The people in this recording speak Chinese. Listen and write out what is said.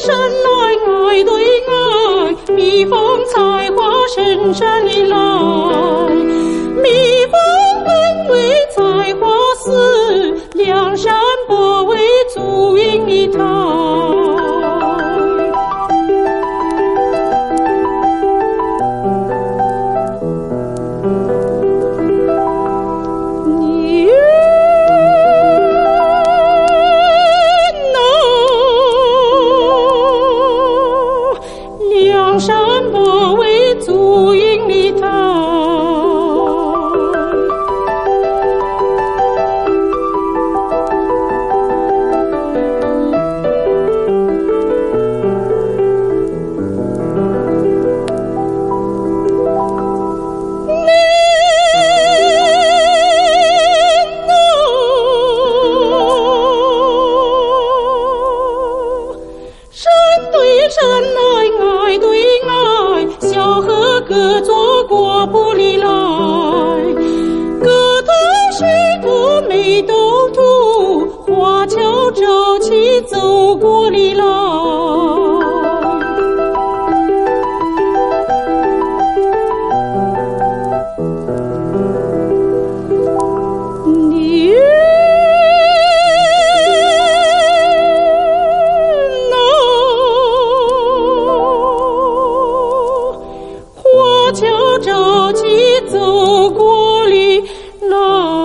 山来爱对崖蜜蜂采花深山里来。蜜蜂本为采花死梁山伯为祝英台过里来。你喏，花桥舟起走过里来。